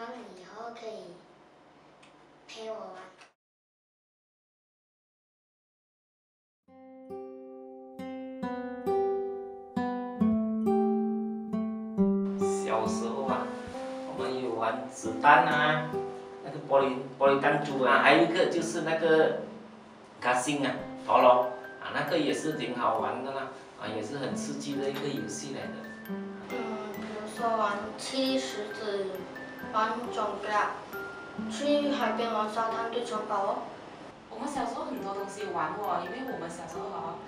以后可以陪我玩。小时候啊，我们有玩子弹啊，那个玻璃玻璃弹珠啊，还有一个就是那个卡星啊，陀螺啊，那个也是挺好玩的啦，啊，也是很刺激的一个游戏来的。嗯，比如说玩气力石子，玩种嘎，去海边玩沙滩堆城堡哦。我们小时候很多东西玩过，因为我们小时候哦，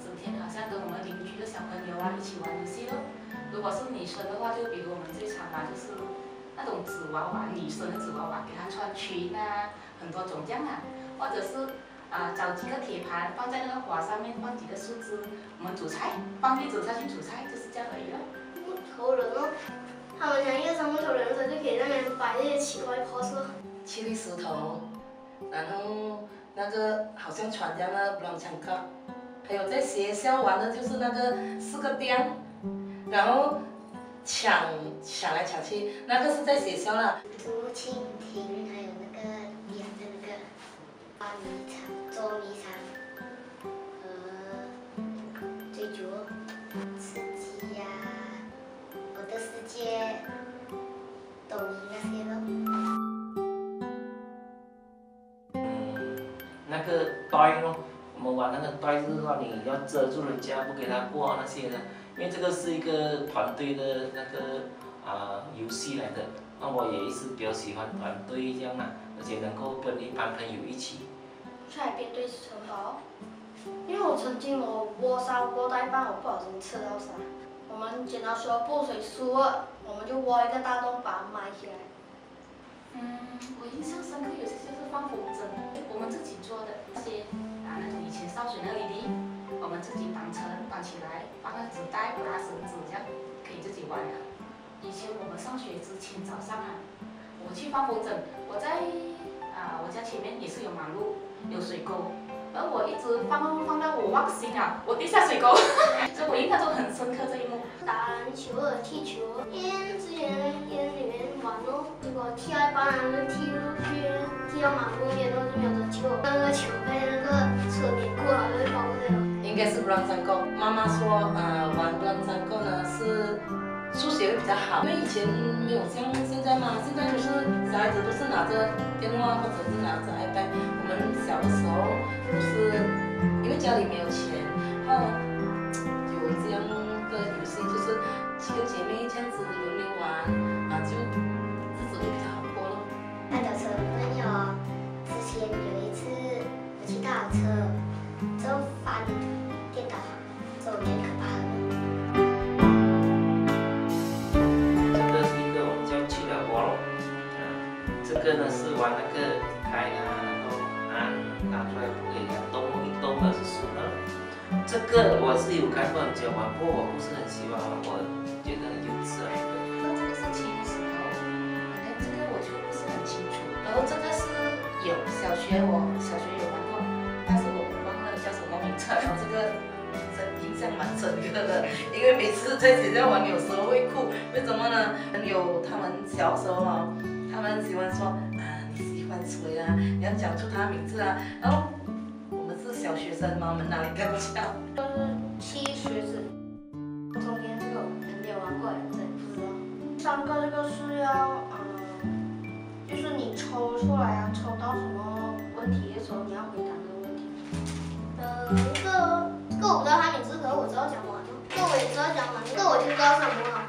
整天好像跟我们邻居的小朋友啊一起玩游戏咯。如果是女生的话，就比如我们最常玩就是那种纸娃娃，女生的纸娃娃，给她穿裙啊，很多种这样啊，或者是啊找几个铁盘放在那个火上面，放几个树枝，我们煮菜，放栗子下去煮菜，就是这样而已了。木头人哦，他们想要上木头人的时候，就可以在那边摆那些奇怪的 pose 咯。气力石头，然后那个好像船这样的 b l a n c a n g 还有在学校玩的就是那个四个钉，然后抢抢来抢去，那个是在学校啦。竹蜻蜓，还有那个点的那个捉迷藏、捉迷藏呆咯，我们玩那个呆就是说你要遮住人家，不给他过那些的，因为这个是一个团队的那个啊、游戏来的。那我也是比较喜欢团队这样啊，而且能够跟一般朋友一起。去海边堆城堡，因为我曾经我窝沙窝到一半，我不小心吃到沙。我们剪刀石头布水输了，我们就挖一个大洞把它埋起来。嗯，我印象深刻有些就是放风筝，我们自己做绑起来，绑个纸袋，拉绳子这样可以自己玩的。以前我们上学之前早上啊，我去放风筝，我在啊我家前面也是有马路，有水沟，而我一直放放放到我忘心啊，我跌下水沟，所以我印象中很深刻这一幕。打篮球和踢球，因为之前在烟里面玩哦，结果踢到一半，然后就踢出去，踢到马路边，然后就没有得救，那个球被那个车碾过了，就跑过去了。应该是 b l a n c a n g 妈妈说，呃，玩 b l a n c a n g 呢是数学会比较好，因为以前没有像现在嘛，现在就是小孩子都是拿着电话或者是拿着 iPad。我们小的时候都是因为家里没有钱，然后有这样的游戏，就是几个姐妹这样子轮流玩，啊，就我是有开过人家玩过，我不是很喜欢，我觉得很幼稚来的。那这个是气力石头，哎，这个我就不是很清楚。然后这个是有小学我小学有玩过，但是我忘了叫什么名字。然后这个真印象蛮深刻的，因为每次在学校玩有时候会哭，为什么呢？有他们小时候啊，他们喜欢说啊你喜欢谁啊，你要讲出他名字啊，然后我们是小学生嘛，我们哪里敢讲？就是踢石子，中间这个我们没有玩过，真的不知道。上课这个是要，嗯，就是你抽出来啊，抽到什么问题的时候，你要回答这个问题。呃，这个这个我不知道它名字，可是我知道讲完了。这个我也知道讲完，这个我就知道什么了。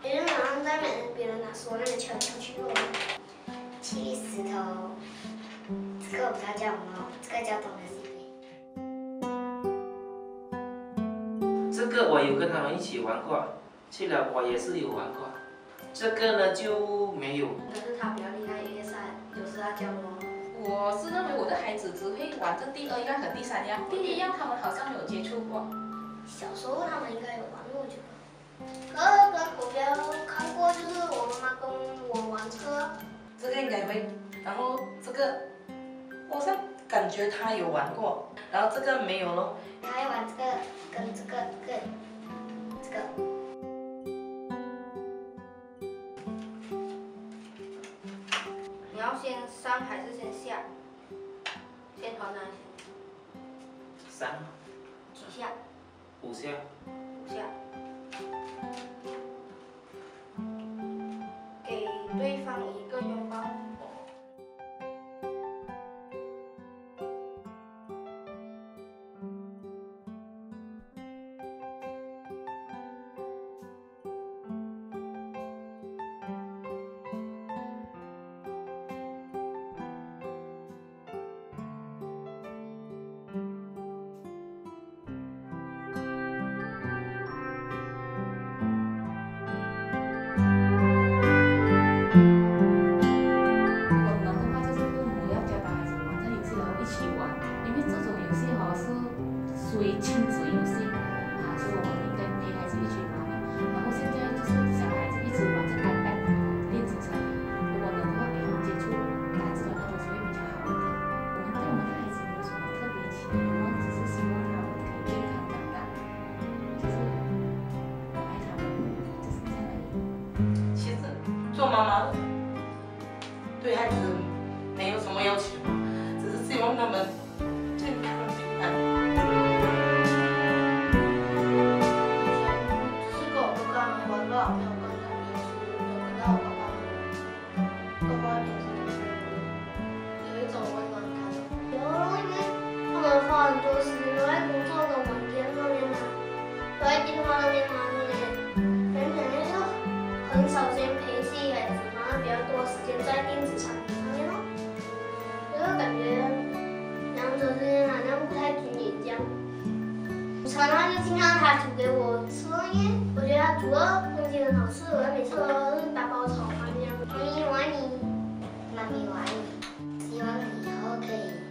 别人马上在别别人拿说那个敲敲去过。气力石头，这个我不知道叫什么，这个叫东西。这个我有跟他们一起玩过，去了我也是有玩过。这个呢就没有，但是他比较厉害，因为是他有时他教我。我是认为我的孩子只会玩这第二样和第三样，第一样他们好像没有接触过。小时候他们应该有玩过，我觉得。可是跟我比较看过，就是我妈妈跟我玩车。这个应该会，然后这个我好像感觉他有玩过，然后这个没有咯。他要玩这个跟这个跟这个。你要先上还是先下？先投哪一下？三。几下？五下。五下。做妈妈对孩子没有什么要求，只是希望他们健康平安。就是跟我哥哥玩了，还有跟，有跟到爸爸，爸有一种。然后那边他们话很多，时间为工作的问题，边嘛，所以地方那嘛，那边人肯定是很少。传了就经常他煮给我吃，因为我觉得他煮的东西很好吃，我每次都是打包炒饭这样。妈咪，我爱你，妈咪，我爱你，希望你以后可以。